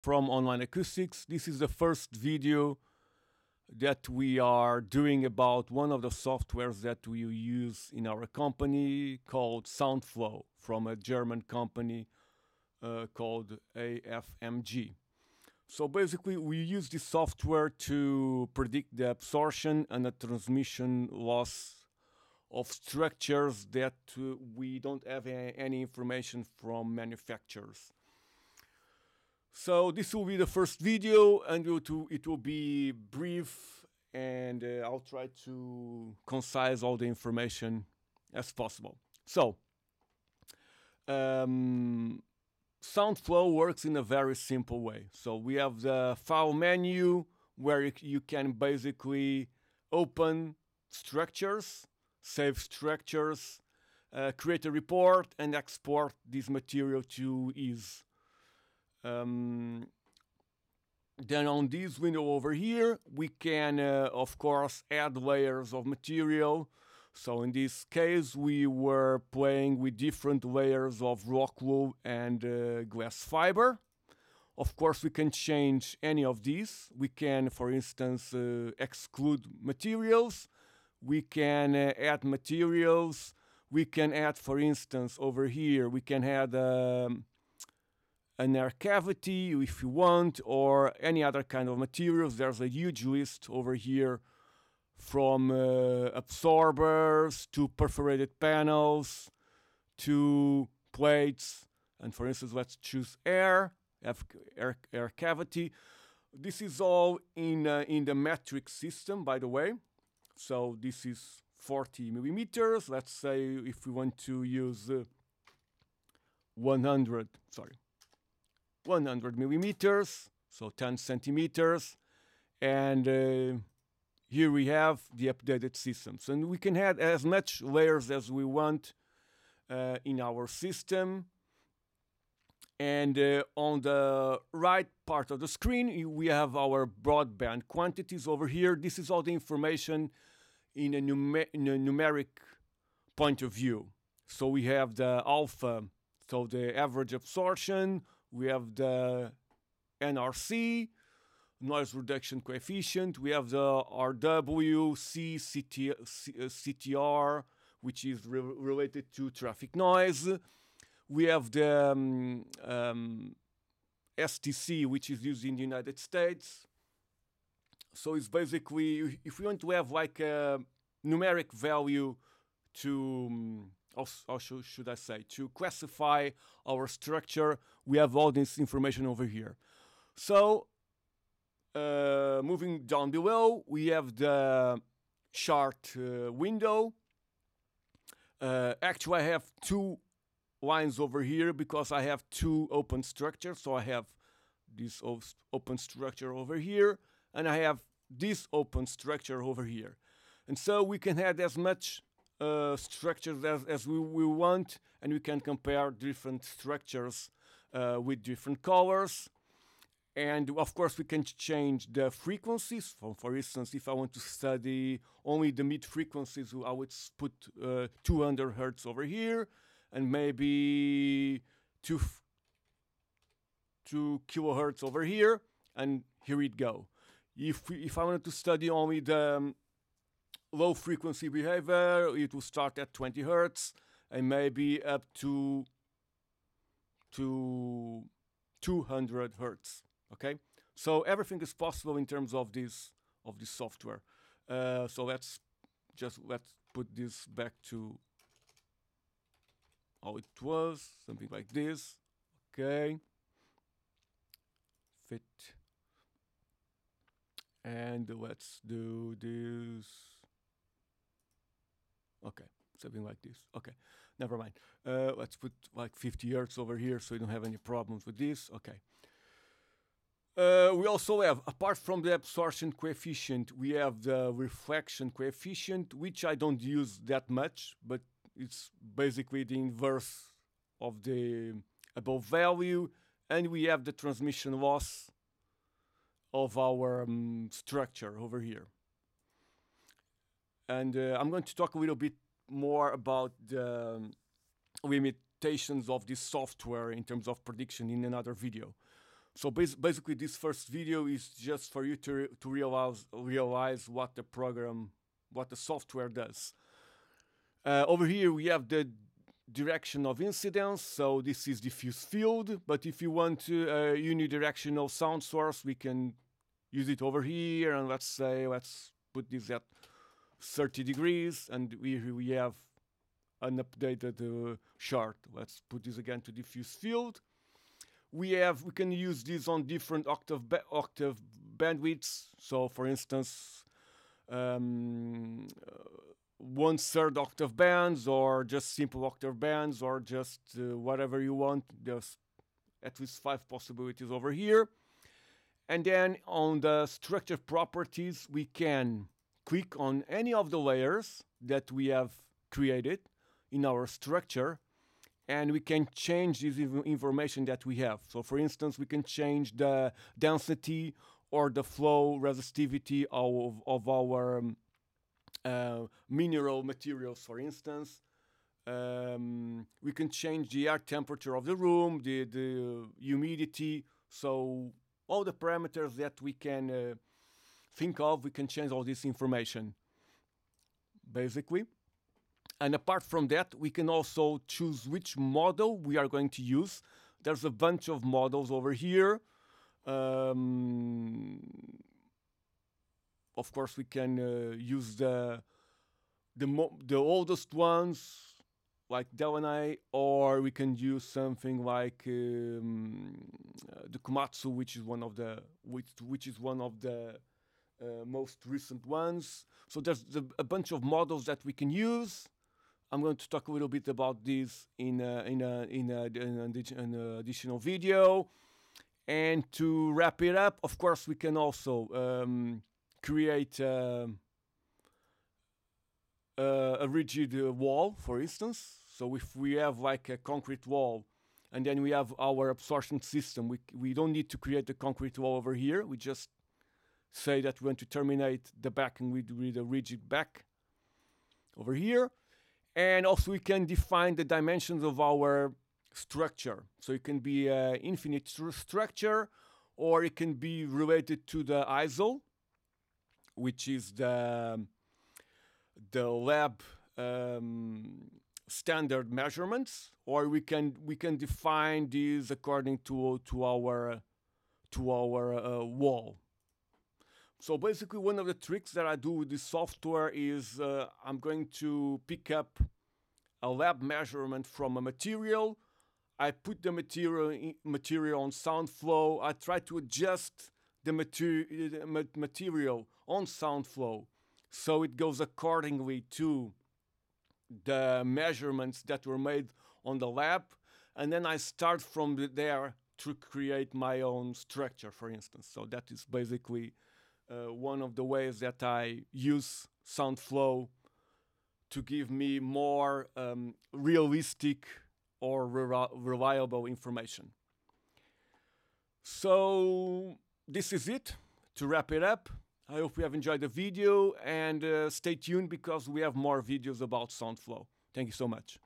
from Online Acoustics. This is the first video that we are doing about one of the softwares that we use in our company called SoundFlow from a German company uh, called AFMG. So basically, we use this software to predict the absorption and the transmission loss of structures that uh, we don't have any information from manufacturers. So this will be the first video, and it will, be brief, and uh, I'll try to concise all the information as possible. So, um, SoundFlow works in a very simple way. So we have the file menu where you- you can basically open structures, save structures, uh, create a report, and export this material to EASE. Um, then on this window over here, we can, uh, of course, add layers of material. So in this case, we were playing with different layers of rock wool and uh, glass fiber. Of course, we can change any of these. We can, for instance, uh, exclude materials. We can uh, add materials. We can add, for instance, over here, we can add um, an air cavity if you want, or any other kind of materials. There's a huge list over here from uh, absorbers to perforated panels to plates. And for instance, let's choose air, air, air cavity. This is all in, uh, in the metric system, by the way. So this is 40 millimeters. Let's say if we want to use uh, 100, sorry, 100 millimeters, so 10 centimeters. And uh, here we have the updated systems. And we can add as much layers as we want uh, in our system. And uh, on the right part of the screen, we have our broadband quantities over here. This is all the information in a, in a numeric point of view. So we have the alpha, so the average absorption, we have the NRC, noise reduction coefficient, we have the RW, C, CT, C, uh, CTR, which is re- related to traffic noise. We have the um, um, STC, which is used in the United States. So it's basically, if we want to have like a numeric value to, um, how should I say, to classify our structure, we have all this information over here. So, uh, moving down below, we have the chart uh, window. Uh, actually, I have two lines over here because I have two open structures. So I have this open structure over here, and I have this open structure over here. And so we can add as much uh, structures as, as we, we want, and we can compare different structures uh, with different colors. And of course, we can change the frequencies. For, for instance, if I want to study only the mid frequencies, I would put uh, 200 hertz over here, and maybe two, two kilohertz over here, and here it go. If we, if I wanted to study only the um, low frequency behavior, it will start at 20 hertz and maybe up to to 200 hertz. Okay, so everything is possible in terms of this of this software. Uh, so let's just let's put this back to how it was, something like this. Okay, fit, and let's do this. Okay, something like this. Okay, never mind. Uh, let's put like 50 hertz over here so you don't have any problems with this. Okay. Uh, we also have, apart from the absorption coefficient, we have the reflection coefficient, which I don't use that much, but it's basically the inverse of the above value. And we have the transmission loss of our um, structure over here. And uh, I'm going to talk a little bit more about the um, limitations of this software in terms of prediction in another video. So bas- basically, this first video is just for you to re- to realize realize what the program, what the software does. Uh, over here we have the direction of incidence. So this is diffuse field. But if you want to uh, unidirectional sound source, we can use it over here. And let's say let's put this at 30 degrees, and we we have an updated uh, chart. Let's put this again to diffuse field. We have we can use this on different octave ba- octave bandwidths. So, for instance, um, uh, one third octave bands, or just simple octave bands, or just uh, whatever you want. There's at least five possibilities over here. And then on the structure properties, we can click on any of the layers that we have created in our structure and we can change this information that we have. So, for instance, we can change the density or the flow resistivity of, of our um, uh, mineral materials, for instance. Um, we can change the air temperature of the room, the, the humidity. So, all the parameters that we can uh, think of, we can change all this information, basically. And apart from that, we can also choose which model we are going to use. There's a bunch of models over here. Um, of course, we can uh, use the the the oldest ones like Delany, or we can use something like um, uh, the Komatsu, which is one of the which which is one of the uh, most recent ones. So there's the, a bunch of models that we can use. I'm going to talk a little bit about these in a, in a, in, a, in an addi- an additional video. And to wrap it up, of course, we can also um, create um, uh, a rigid uh, wall, for instance. So if we have like a concrete wall, and then we have our absorption system, we we don't need to create a concrete wall over here. We just say that we want to terminate the backing with, with a rigid back over here. And also we can define the dimensions of our structure. So it can be an infinite stru- structure, or it can be related to the ISO, which is the the lab um, standard measurements, or we can we can define these according to to our to our uh, wall. So basically, one of the tricks that I do with this software is uh, I'm going to pick up a lab measurement from a material. I put the material material on SoundFlow. I try to adjust the materi- ma- material on SoundFlow so it goes accordingly to the measurements that were made on the lab, and then I start from there to create my own structure, for instance. So that is basically uh, one of the ways that I use SoundFlow to give me more um, realistic or reli- reliable information. So this is it. To wrap it up, I hope you have enjoyed the video and uh, stay tuned because we have more videos about SoundFlow. Thank you so much.